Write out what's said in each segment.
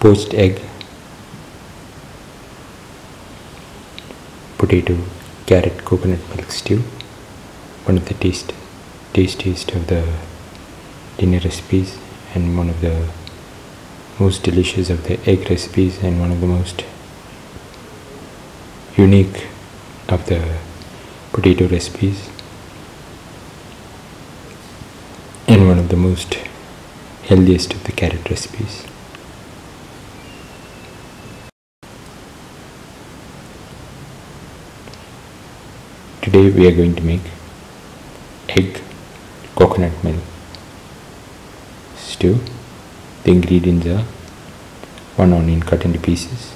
poached egg, potato, carrot, coconut milk stew. One of the taste, tastiest of the dinner recipes, and one of the most delicious of the egg recipes, and one of the most unique of the potato recipes, and one of the most healthiest of the carrot recipes. We are going to make egg coconut milk stew. The ingredients are one onion cut into pieces,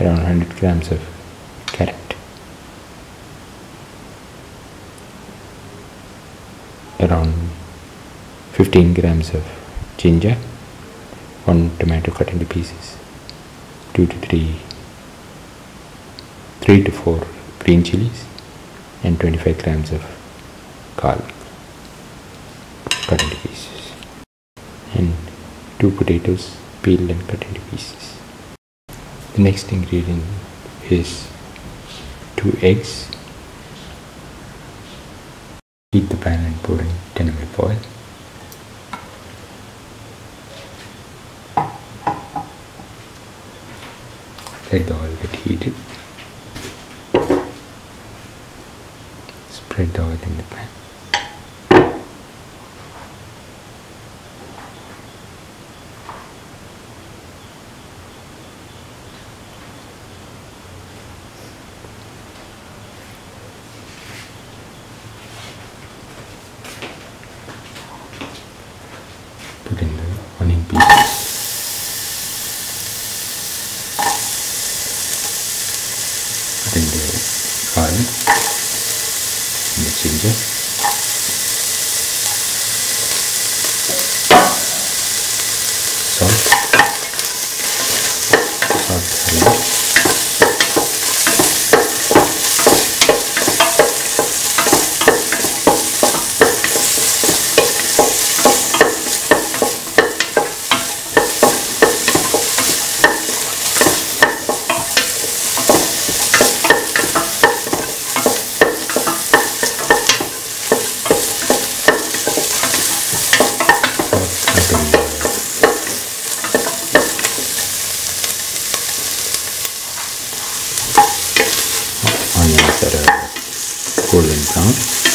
around 100 grams of carrot, around 15 grams of ginger, one tomato cut into pieces, 2 to 3 3 to 4 green chilies and 25 grams of garlic cut into pieces and 2 potatoes peeled and cut into pieces. The next ingredient is 2 eggs. Heat the pan and pour in 10 ml oil. Let the oil get heated. Spread the in the pan. Put in the onion pieces. Put in the garlic and the ginger. Salt. Salt haricot. onions that are golden brown.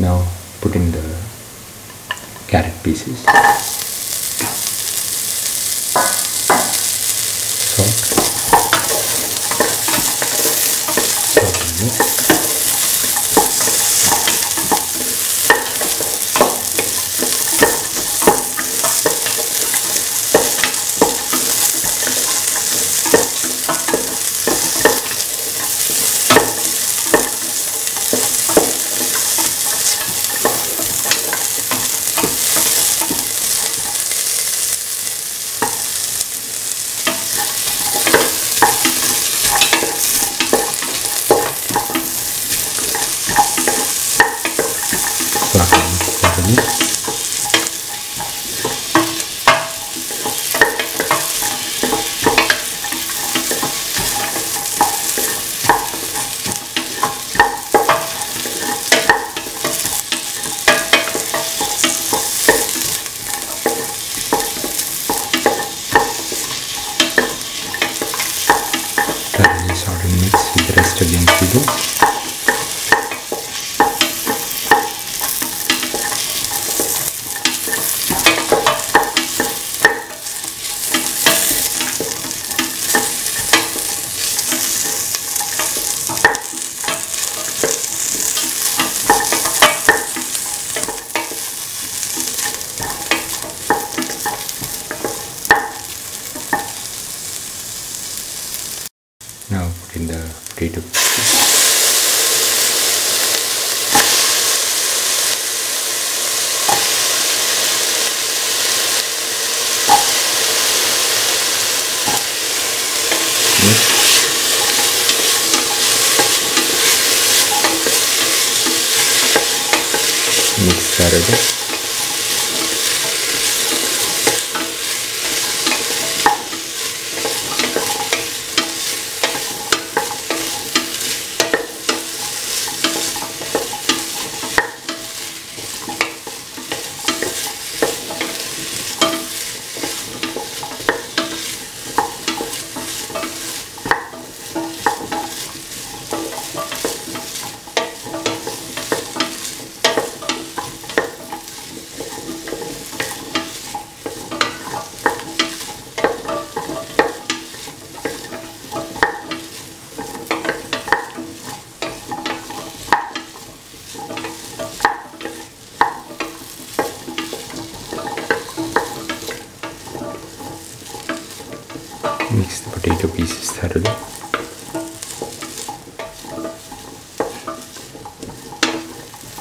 now put in the carrot pieces. Thank you.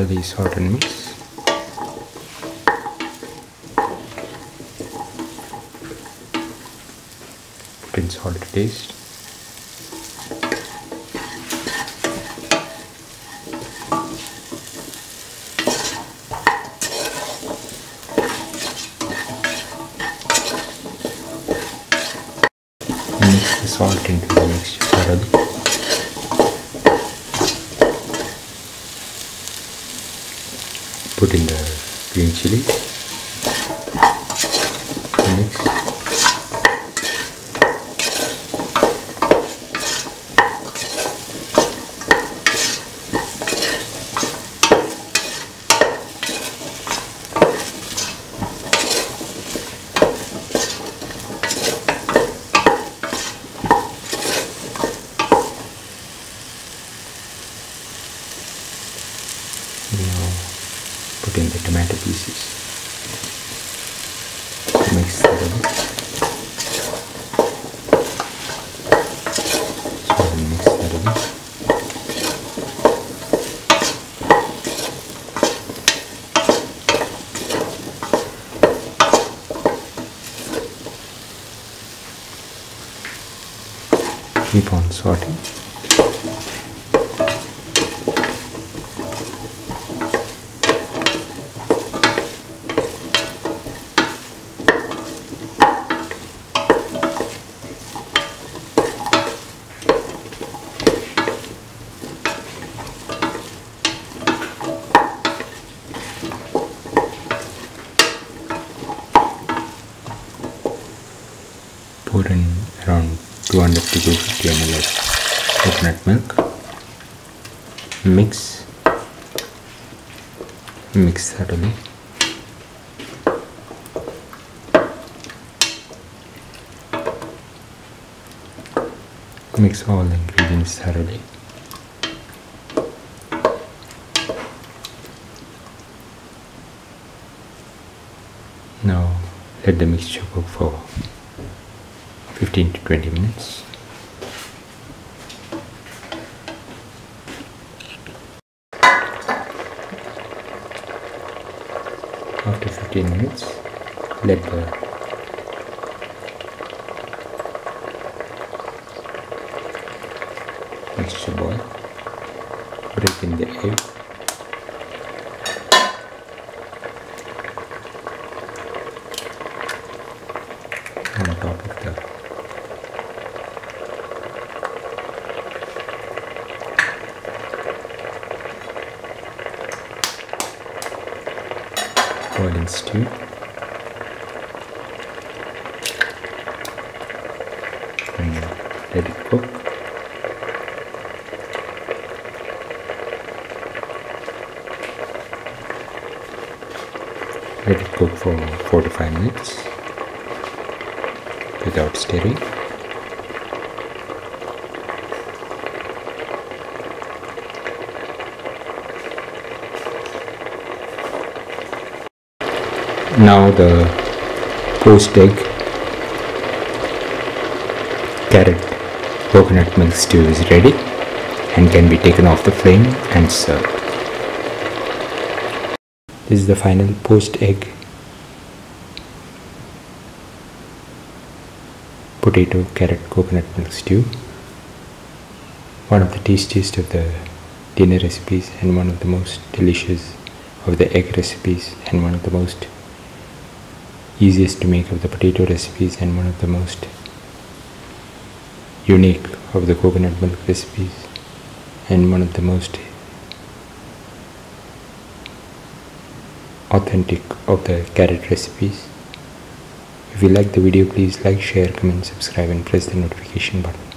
after the salt and mix. Pin salt taste. put in the green chilies. Mix. Yeah put in the tomato pieces. Mix thoroughly so keep on sorting. Pour in around 200 to 250 ml of coconut milk. Mix. Mix thoroughly mix all the ingredients thoroughly. Now let the mixture cook for 15 to 20 minutes. After 15 minutes, let the mixture boil. Break in the egg. on top of the boiling stew. And let it cook. Let it cook for 4 to 5 minutes without stirring. Now the poached egg carrot. Coconut milk stew is ready and can be taken off the flame and served. This is the final poached egg. Potato carrot coconut milk stew. One of the tastiest of the dinner recipes and one of the most delicious of the egg recipes and one of the most easiest to make of the potato recipes and one of the most unique of the coconut milk recipes and one of the most authentic of the carrot recipes. If you like the video please like share comment subscribe and press the notification button